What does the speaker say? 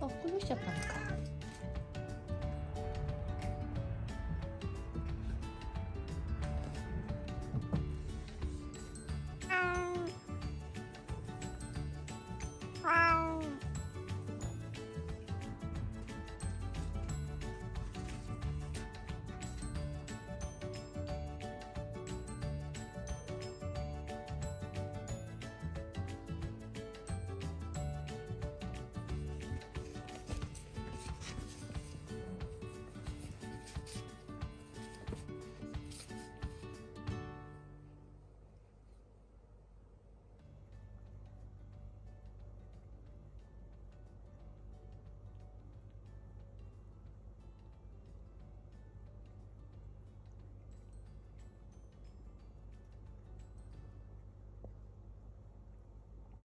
어, 꿈을 셨다니까.